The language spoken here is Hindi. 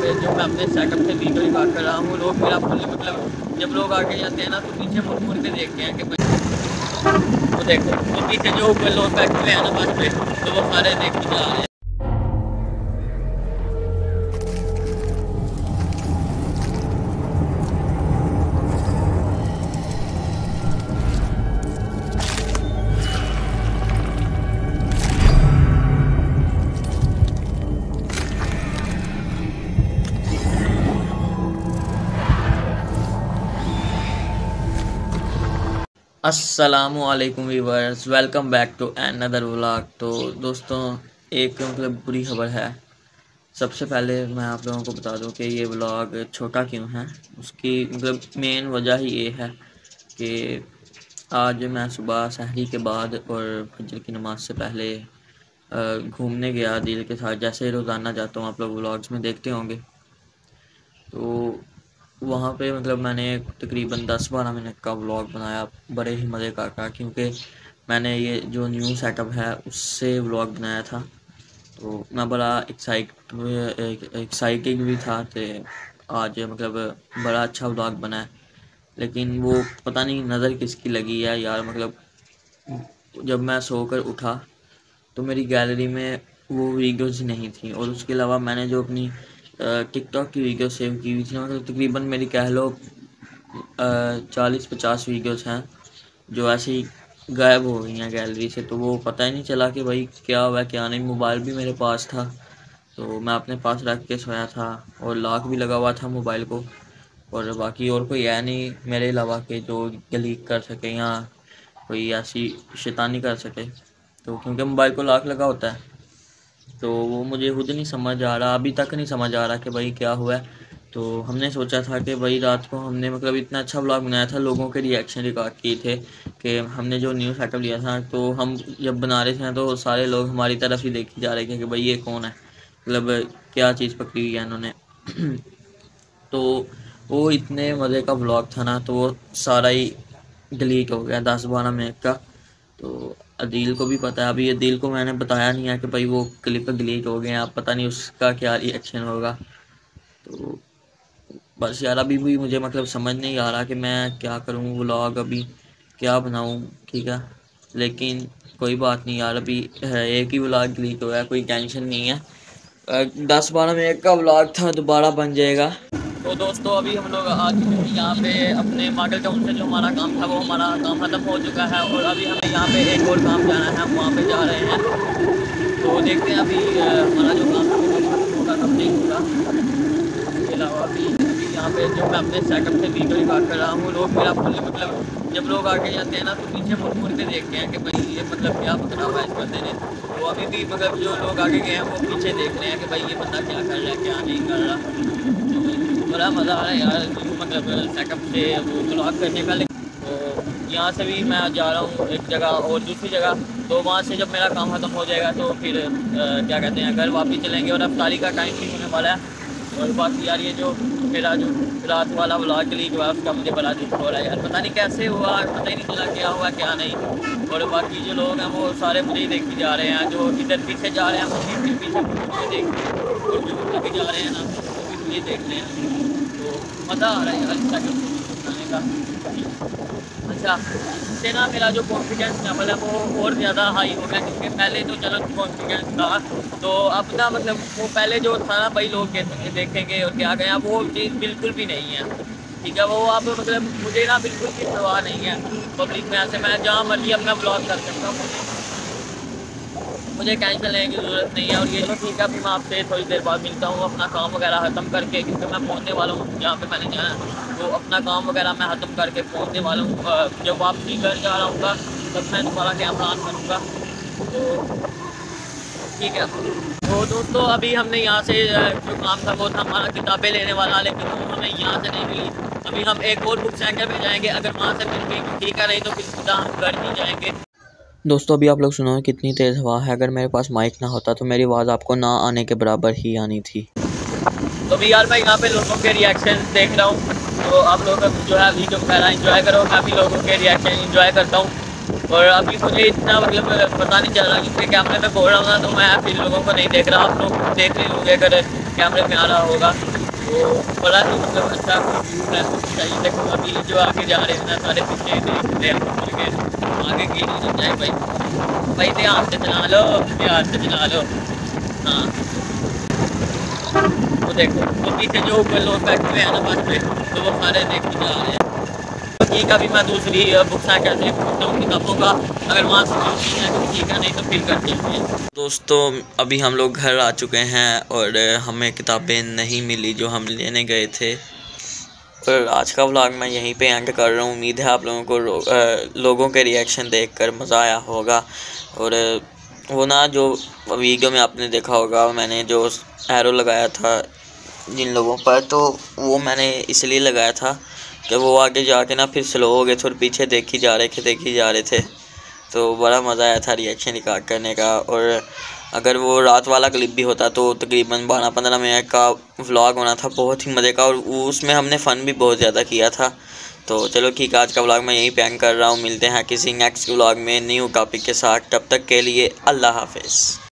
पे जो मैं अपने सेटअप से वीडियो रिकॉर्ड कर रहा हूँ, लोग मेरा फुल मतलब जब लोग आके जाते हैं ना तो पीछे मुड़ मुड़ के देखते हैं कि तो देखो तो पीछे जो लोग बैठे हुए हैं ना, बस पे तो वो सारे देखते जा रहे हैं। असलकुम viewers welcome back to another vlog. तो दोस्तों, एक मतलब बुरी खबर है। सबसे पहले मैं आप लोगों को बता दूँ कि ये व्लॉग छोटा क्यों है? उसकी मतलब मेन वजह ही ये है कि आज मैं सुबह सहरी के बाद और फजर की नमाज़ से पहले घूमने गया दिल के साथ। जैसे रोज़ाना जाता हूँ, आप लोग व्लॉग्स में देखते होंगे। तो वहाँ पे मतलब मैंने तकरीबन दस बारह मिनट का व्लॉग बनाया, बड़े ही मज़े का का क्योंकि मैंने ये जो न्यू सेटअप है उससे व्लॉग बनाया था। तो मैं बड़ा एक्साइट एक्साइटिंग भी था तो आज मतलब बड़ा अच्छा व्लॉग बना है। लेकिन वो पता नहीं नज़र किसकी लगी है यार मतलब जब मैं सोकर उठा तो मेरी गैलरी में वो वीडियोज़ नहीं थी और उसके अलावा मैंने जो अपनी टिकटॉक की वीडियो सेव की हुई थी मतलब तकरीबन मेरी कह लो चालीस पचास वीडियोस हैं, जो ऐसे ही गायब हो गई हैं गैलरी से। तो वो पता ही नहीं चला कि भाई क्या हुआ, क्या नहीं। मोबाइल भी मेरे पास था तो मैं अपने पास रख के सोया था और लॉक भी लगा हुआ था मोबाइल को। और बाकी और कोई है नहीं मेरे अलावा के जो डिलीट कर सके या कोई ऐसी शैतानी कर सके। तो क्योंकि मोबाइल को लॉक लगा होता है तो वो मुझे खुद नहीं समझ आ रहा, अभी तक नहीं समझ आ रहा कि भाई क्या हुआ है। तो हमने सोचा था कि भाई रात को हमने मतलब इतना अच्छा ब्लॉग बनाया था, लोगों के रिएक्शन रिकॉर्ड किए थे कि हमने जो न्यू सेटअप लिया था तो हम जब बना रहे थे तो सारे लोग हमारी तरफ़ ही देखी जा रहे थे कि भाई ये कौन है मतलब क्या चीज़ पकड़ी हुई है इन्होंने। तो वो इतने मज़े का ब्लॉग था ना तो वो सारा ही डिलीट हो गया, दस बारह मिनट का। अदील को भी पता है। अभी अदील को मैंने बताया नहीं है कि भाई वो क्लिप डिलीट हो गए आप पता नहीं उसका क्या रिएक्शन होगा। तो बस यार, अभी भी मुझे मतलब समझ नहीं आ रहा कि मैं क्या करूँ व्लॉग अभी, क्या बनाऊँ, ठीक है? लेकिन कोई बात नहीं यार, अभी है एक ही व्लॉग हुआ है कोई टेंशन नहीं है। दस बारह मिनट का व्लॉग था, दोबारा बन जाएगा। तो दोस्तों, अभी हम लोग आ चुके हैं यहाँ पे अपने मॉडल टाउन से जो हमारा काम था, वो हमारा काम ख़त्म हो चुका है और अभी हमें यहाँ पे एक और काम जाना है, हम वहाँ पे जा रहे हैं। तो देखते हैं अभी हमारा जो काम होगा नहीं होगा इसके अलावा अभी अभी यहाँ पे जो मैं अपने सेटअप से वीडियो रिकॉर्ड कर रहा हूँ, लोग मेरा फुल मतलब जब लोग आगे जाते हैं ना तो पीछे मुड़ मुड़ के देखते हैं कि भाई ये मतलब क्या पकड़ा हुआ है इस बंदे ने। तो अभी भी मतलब जो लोग आगे गए हैं, वो पीछे देख रहे हैं कि भाई ये बंदा क्या कर रहा है, क्या नहीं कर रहा। बड़ा मज़ा आ रहा है यार मतलब सेटअप से वो ब्लॉग करने का तो यहाँ से भी मैं जा रहा हूँ एक जगह और दूसरी जगह। तो वहाँ से जब मेरा काम ख़त्म हो जाएगा तो फिर आ, क्या कहते हैं घर वापस चलेंगे और अफ्तारी का टाइम भी होने वाला है। और बाकी यार ये जो मेरा जो रात वाला ब्लॉग के लिए जो है उसका मुझे बड़ा दुख हो रहा है यार। पता नहीं कैसे हुआ पता ही नहीं चला क्या हुआ क्या नहीं। और बाकी जो लोग हैं वो सारे मुझे ही देखते जा रहे हैं जो इधर पीछे जा रहे हैं वो पीछे पीछे और जो जा रहे हैं ना वो भी मुझे देख रहे हैं मज़ा आ रहा है अच्छा बनाने का। अच्छा इससे ना मेरा जो कॉन्फिडेंस लेवल है वो और ज़्यादा हाई हो गया क्योंकि पहले तो चलो कॉन्फिडेंस था। तो अब ना मतलब वो पहले जो था ना, भाई लोग देखेंगे और क्या कहें वो चीज़ बिल्कुल भी नहीं है। ठीक है, वो अब मतलब मुझे ना बिल्कुल भी परवाह नहीं है। पब्लिक में ऐसे मैं जहाँ मर्ज़ी अपना ब्लॉग कर सकता हूँ। मुझे टेंशन लेने की ज़रूरत नहीं है और ये तो ठीक है, अभी मैं आपसे थोड़ी देर बाद मिलता हूँ, अपना काम वगैरह ख़त्म करके, क्योंकि मैं पहुँचने वाला हूँ जहाँ पे मैंने जाना तो अपना काम वगैरह मैं ख़त्म करके पहुँचने वाला हूँ जब वापसी घर जा रहा हूँ, तब मैं दोबारा कैमरा ऑन करूँगा? तो ठीक है। तो दोस्तों, अभी हमने यहाँ से जो काम था, वो था हमारा किताबें लेने वाला, लेकिन वो हमें यहाँ से नहीं मिली। अभी हम एक और बुक सेंटर पे जाएँगे, अगर वहाँ से मिल गई ठीक है, नहीं तो फिर सीधा हम घर नहीं जाएँगे। दोस्तों, अभी आप लोग सुनो कितनी तेज़ हवा है। अगर मेरे पास माइक ना होता तो मेरी आवाज़ आपको ना आने के बराबर ही आनी थी। तो भी यार, मैं यहाँ पे लोगों के रिएक्शन देख रहा हूँ। तो आप लोग जो है वीडियो पहला इंजॉय करो भी लोगों के रिएक्शन इंजॉय करता हूँ। और अभी मुझे इतना मतलब पता नहीं चल रहा क्योंकि कैमरे में बोल रहा हूँ तो मैं फिर लोगों को नहीं देख रहा। आप लोग देख रहे होंगे, अगर कैमरे में आ रहा होगा। तो बड़ा ही मतलब अच्छा चाहिए देखो, अभी जो आगे जा रहे हैं ना, सारे पीछे देख रहे हैं आगे नहीं जाए भाई। भाई ध्यान से चला लो ध्यान से चला लो। हाँ। तो देखो तो जो लोग बैठे हुए हैं ना, बस पे तो वो सारे देखते जा रहे हैं। ठीक अभी मैं दूसरी बुक से कैसे पूछता हूँ किताबों का अगर वहाँ से तो ठीक है नहीं तो फिर करते हैं। दोस्तों अभी हम लोग घर आ चुके हैं और हमें किताबें नहीं मिली जो हम लेने गए थे। और आज का व्लॉग मैं यहीं पे एंड कर रहा हूँ। उम्मीद है आप लोगों को आ, लोगों के रिएक्शन देखकर मज़ा आया होगा। और वो ना जो वीडियो में आपने देखा होगा मैंने जो एरो लगाया था जिन लोगों पर तो वो मैंने इसलिए लगाया था कि वो आगे जाके ना फिर स्लो हो गए थे और पीछे देखी जा रहे थे देखी जा रहे थे। तो बड़ा मज़ा आया था रिएक्शन रिकॉर्ड करने का। और अगर वो रात वाला क्लिप भी होता तो तकरीबन बारह पंद्रह मिनट का व्लॉग होना था, बहुत ही मज़े का। और उसमें हमने फ़न भी बहुत ज़्यादा किया था। तो चलो ठीक आज का व्लॉग मैं यहीं पैन कर रहा हूँ। मिलते हैं किसी नेक्स्ट व्लॉग में न्यू टॉपिक के साथ। तब तक के लिए अल्लाह हाफिज़।